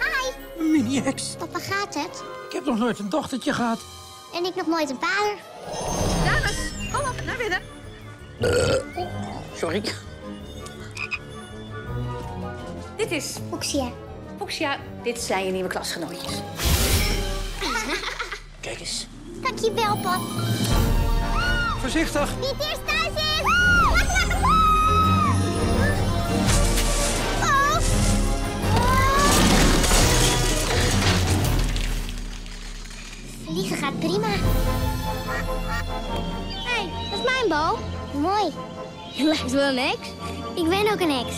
Hi, Mini-heks. papa gaat het? Ik heb nog nooit een dochtertje gehad. En ik nog nooit een vader. Dames, kom op, naar binnen. Sorry. Dit is Fuchsia. Fuchsia, dit zijn je nieuwe klasgenootjes. Kijk eens. Dankjewel, pap. Voorzichtig. Eerst thuis is! Wacht, wacht, wacht. Oh. Vliegen gaat prima. Hé, hey, dat is mijn bal. Mooi. Je lijkt wel een ex. Ik ben ook een ex.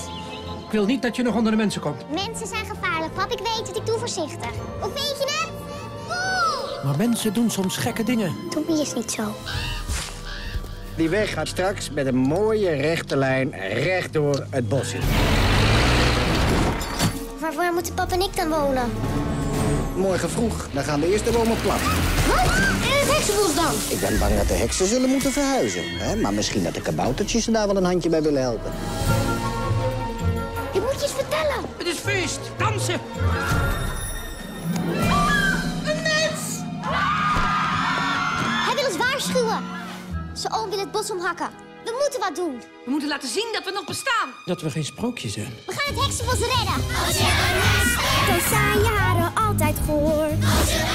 Ik wil niet dat je nog onder de mensen komt. Mensen zijn gevaarlijk, pap. Ik weet het. Ik doe voorzichtig. Hoe vind je het? Oeh. Maar mensen doen soms gekke dingen. Tommy is niet zo. Die weg gaat straks met een mooie rechte lijn recht door het bos in. Maar waar moeten pap en ik dan wonen? Morgen vroeg, dan gaan de eerste bomen plat. Wat? En het heksenbos dan? Ik ben bang dat de heksen zullen moeten verhuizen. Hè? Maar misschien dat de kaboutertjes er daar wel een handje bij willen helpen. Ik moet je eens vertellen. Het is feest. Dansen. Een mens! Hij wil ons waarschuwen. Zijn oom wil het bos omhakken. We moeten wat doen. We moeten laten zien dat we nog bestaan. Dat we geen sprookje zijn. We gaan het heksenbos redden. Als je een dan zijn je haren altijd voor. Als je een